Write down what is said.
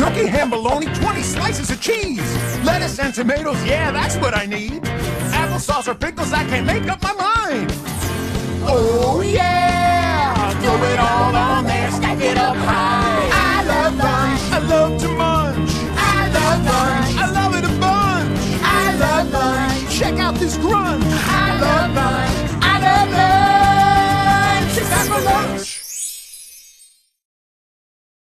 Turkey, ham, bologna, 20 slices of cheese. Lettuce and tomatoes, yeah, that's what I need. Applesauce or pickles, I can't make up my mind. Oh, yeah! Throw it all on there, stack it up high. I love lunch. I love to munch. I love lunch. I love it a bunch. I love lunch. Check out this crunch. I.